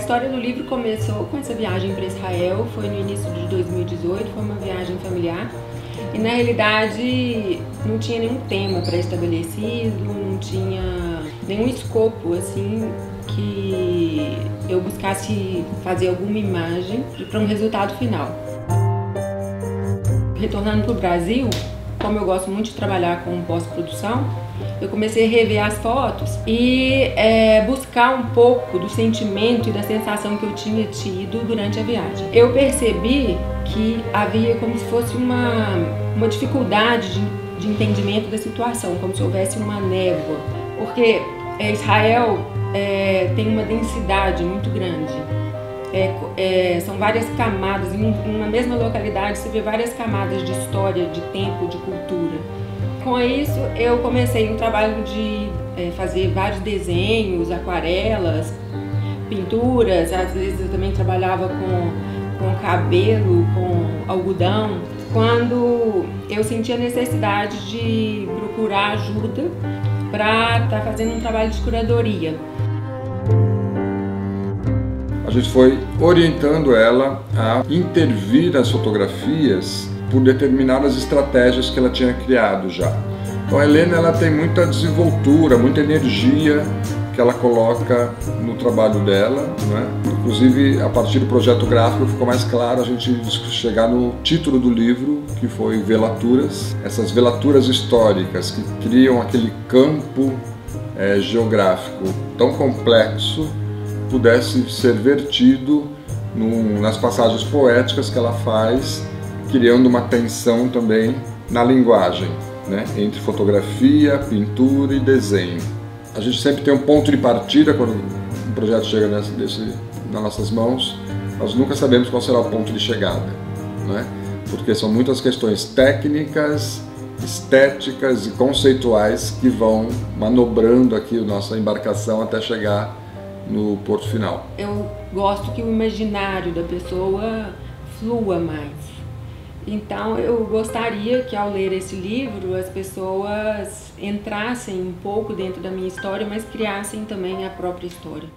história do livro começou com essa viagem para Israel, foi no início de 2018, foi uma viagem familiar. E na realidade não tinha nenhum tema pré-estabelecido, não tinha nenhum escopo assim que eu buscasse fazer alguma imagem para um resultado final. Retornando para o Brasil, como eu gosto muito de trabalhar com pós-produção, eu comecei a rever as fotos e é, buscar um pouco do sentimento e da sensação que eu tinha tido durante a viagem. Eu percebi que havia como se fosse uma, uma dificuldade de, de entendimento da situação, como se houvesse uma névoa, porque é, Israel é, tem uma densidade muito grande. É, é, são várias camadas, em uma mesma localidade você vê várias camadas de história, de tempo, de cultura. Com isso, eu comecei um trabalho de é, fazer vários desenhos, aquarelas, pinturas. Às vezes eu também trabalhava com, com cabelo, com algodão. Quando eu senti a necessidade de procurar ajuda para estar tá fazendo um trabalho de curadoria. A gente foi orientando ela a intervir as fotografias por determinadas estratégias que ela tinha criado já. Então a Helena ela tem muita desenvoltura, muita energia que ela coloca no trabalho dela, né? Inclusive a partir do projeto gráfico ficou mais claro a gente chegar no título do livro que foi velaturas, essas velaturas históricas que criam aquele campo é, geográfico tão complexo pudesse ser vertido num, nas passagens poéticas que ela faz criando uma tensão também na linguagem, né? entre fotografia, pintura e desenho. A gente sempre tem um ponto de partida quando um projeto chega nessa, desse, nas nossas mãos, nós nunca sabemos qual será o ponto de chegada, né? porque são muitas questões técnicas, estéticas e conceituais que vão manobrando aqui a nossa embarcação até chegar no porto final. Eu gosto que o imaginário da pessoa flua mais. Então eu gostaria que ao ler esse livro as pessoas entrassem um pouco dentro da minha história, mas criassem também a própria história.